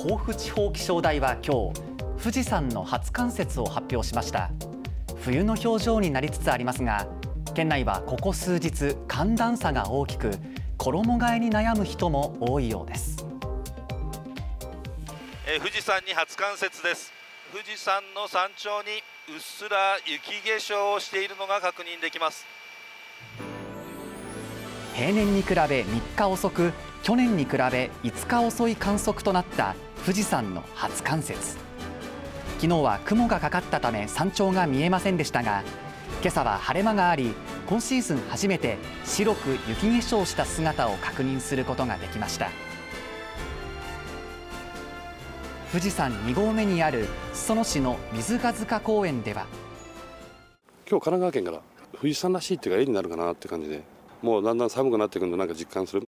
甲府地方気象台は今日富士山の初冠雪を発表しました。冬の表情になりつつありますが県内はここ数日寒暖差が大きく衣替えに悩む人も多いようです。え富士山に初冠雪です。富士山の山頂にうっすら雪化粧をしているのが確認できます。平年に比べ3日遅く去年に比べ5日遅い観測となった富士山の初冠雪。昨日は雲がかかったため山頂が見えませんでしたが今朝は晴れ間があり今シーズン初めて白く雪化粧した姿を確認することができました。富士山2合目にある裾野市の水ヶ塚公園では今日神奈川県から富士山らしいっていうか絵になるかなって感じでもうだんだん寒くなってくるのなんか実感する。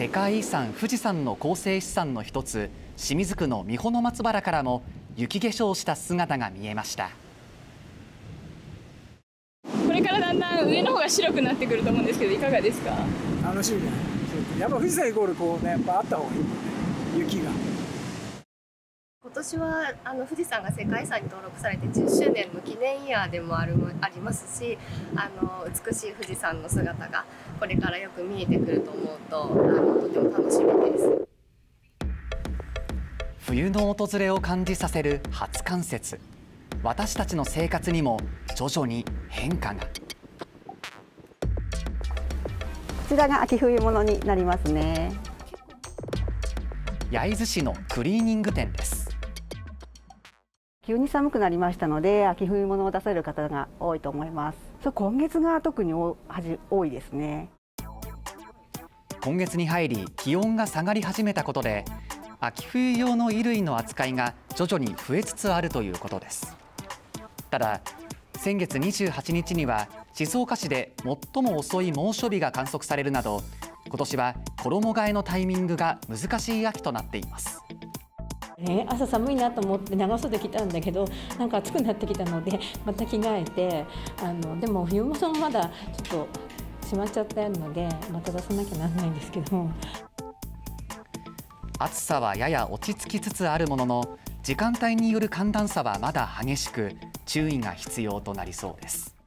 世界遺産富士山の構成資産の一つ清水区の三保松原からも雪化粧した姿が見えました。これからだんだん上の方が白くなってくると思うんですけどいかがですか？楽しみやっぱ富士山イコールこうねやっぱあった方がいい雪が。今年はあの富士山が世界遺産に登録されて10周年の記念イヤーでもあるありますしあの美しい富士山の姿がこれからよく見えてくると思うとと楽しみです。冬の訪れを感じさせる初冠雪。私たちの生活にも徐々に変化が。こちらが秋冬物になりますね。焼津市のクリーニング店です。急に寒くなりましたので秋冬物を出される方が多いと思います。そう今月が特に多いですね今月に入り気温が下がり始めたことで秋冬用の衣類の扱いが徐々に増えつつあるということです。ただ先月28日には静岡市で最も遅い猛暑日が観測されるなど今年は衣替えのタイミングが難しい秋となっています。ね、朝寒いなと思って長袖着たんだけどなんか暑くなってきたのでまた着替えてあのでも冬物まだちょっとしまっちゃってあるのでまた出さなきゃなんないんですけど。暑さはやや落ち着きつつあるものの時間帯による寒暖差はまだ激しく注意が必要となりそうです。